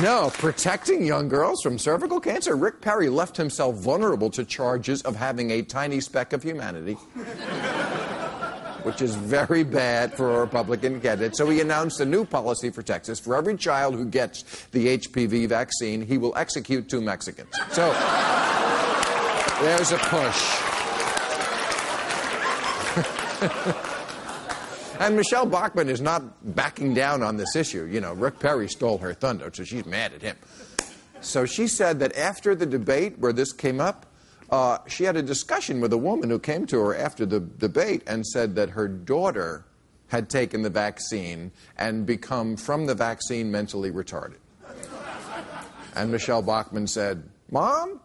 No, protecting young girls from cervical cancer. Rick Perry left himself vulnerable to charges of having a tiny speck of humanity, which is very bad for a Republican candidate. So he announced a new policy for Texas. For every child who gets the HPV vaccine, he will execute two Mexicans. So there's a push. And Michele Bachmann is not backing down on this issue. You know, Rick Perry stole her thunder, so she's mad at him. So she said that after the debate where this came up, uh, she had a discussion with a woman who came to her after the debate and said that her daughter had taken the vaccine and become, from the vaccine, mentally retarded. And Michele Bachmann said, Mom?